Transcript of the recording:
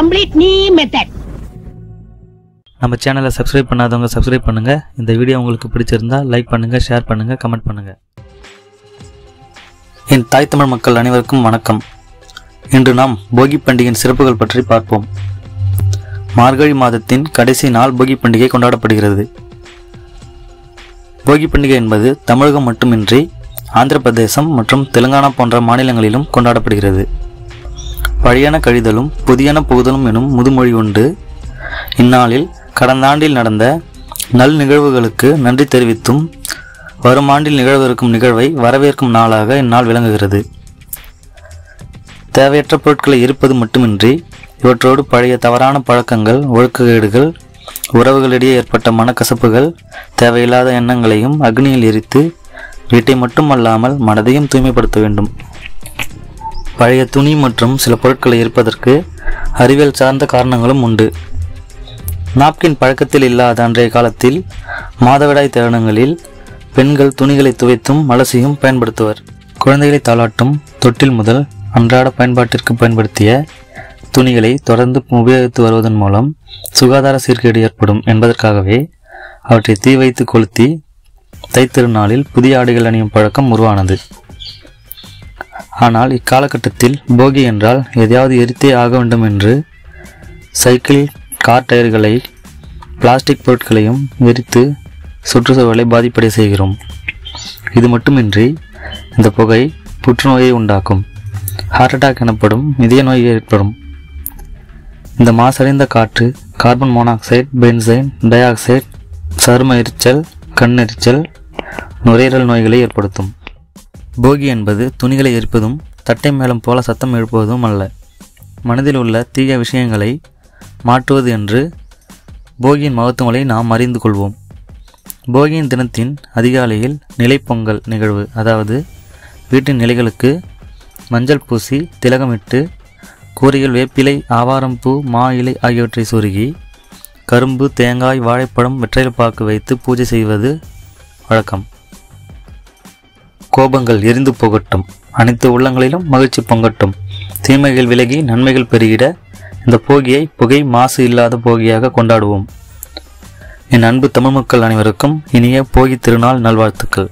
Complete நீ method நம்ம சேனலை சப்ஸ்கிரைப் பண்ணாதவங்க சப்ஸ்கிரைப் பண்ணுங்க. இந்த வீடியோ உங்களுக்கு பிடிச்சிருந்தா லைக் பண்ணுங்க ஷேர் பண்ணுங்க கமெண்ட் பண்ணுங்க. என் தாய் தமிழ் மக்கள் அனைவருக்கும் வணக்கம். இன்று நாம் போகி பண்டிகையின் சிறப்புகள் பற்றி பார்ப்போம். மார்கழி மாதத்தின் கடைசி நாள் போகி பண்டிகை கொண்டாடப்படுகிறது. போகி பண்டிகை என்பது தமிழகம் மட்டுமின்றி ஆந்திர பிரதேசம் மற்றும் தெலுங்கானா போன்ற மாநிலங்களிலும் கொண்டாடப்படுகிறது. பழையன கழிதலும் புதியன புகுதலும் எனும் முதுமொழி உண்டு. இந்நாளில் கடந்த ஆண்டில் நடந்த நல் நிகழ்வுகளுக்கு நன்றி தெரிவித்தும் வரும் ஆண்டில் நிகழவிருக்கும் நிகழ்வை வரவேற்கும் நாளாக இந்நாள் விளங்குகிறது. தேவையற்ற பொருட்களை இருப்பது மட்டுமின்றி இவற்றோடு பழைய தவறான பழக்கங்கள் ஒழுக்ககேடுகள் உறவுகளிடையே ஏற்பட்ட மனக்கசப்புகள் தேவையில்லாத எண்ணங்களையும் அக்னியில் எரித்து வீட்டை மட்டுமல்லாமல் மனதையும் தூய்மைப்படுத்த வேண்டும். பழைய துணி மற்றும் சில பொருட்களை இருப்பதற்கு அறிவியல் சார்ந்த காரணங்களும் உண்டு. நாப்கின் பழக்கத்தில் இல்லாத அன்றைய காலத்தில் மாதவிடாய் தருணங்களில் பெண்கள் துணிகளை துவைத்தும் அலசியும் பயன்படுத்துவர். குழந்தைகளை தாளாட்டும் தொட்டில் முதல் அன்றாட பயன்பாட்டிற்கு பயன்படுத்திய துணிகளை தொடர்ந்து உபயோகித்து வருவதன் மூலம் சுகாதார சீர்கேடு ஏற்படும் என்பதற்காகவே அவற்றை தீ வைத்து கொளுத்தி தைத்திருநாளில் புதிய ஆடைகள் அணியும் பழக்கம் உருவானது. ஆனால் இக்காலகட்டத்தில் போகி என்றால் எதையாவது எரித்தே ஆக வேண்டும் என்று சைக்கிள் கார் டயர்களை பிளாஸ்டிக் பொருட்களையும் எரித்து சுற்றுச்சூழலை பாதிப்படை செய்கிறோம். இது மட்டுமின்றி இந்த புகை புற்றுநோயை உண்டாக்கும். ஹார்ட் அட்டாக் எனப்படும் இதய நோய் ஏற்படும். இந்த மாசடைந்த காற்று carbon monoxide benzene dioxide சரும எரிச்சல் கண் எரிச்சல் நுரையீரல் நோய்களை ஏற்படுத்தும். போகி என்பது துணிகளை எரிப்பதும் தட்டை மேளம் போல சத்தம் எழுப்புவதும் அல்ல. மனதில் உள்ள தீய விஷயங்களை மாற்றுவது என்று போகியின் மகத்துவங்களை நாம் அறிந்து கொள்வோம். போகியின் தினத்தின் அதிகாலையில் நிலைப்பொங்கல் நிகழ்வு அதாவது வீட்டின் நிலைகளுக்கு மஞ்சள் பூசி திலகமிட்டு கூரையில் வேப்பிலை ஆவாரம் பூ மா இலை ஆகியவற்றை சொருகி கரும்பு தேங்காய் வாழைப்பழம் வெற்றிலைப்பாக்கு வைத்து பூஜை செய்வது வழக்கம். கோபங்கள் எரிந்து போகட்டும். அனைத்து உள்ளங்களிலும் மகிழ்ச்சி பொங்கட்டும். தீமைகள் விலகி நன்மைகள் பெருகிட இந்த போகியை புகை மாசு இல்லாத போகியாக கொண்டாடுவோம். என் அன்பு தமிழ் மக்கள் அனைவருக்கும் இனிய போகி திருநாள் நல்வாழ்த்துக்கள்.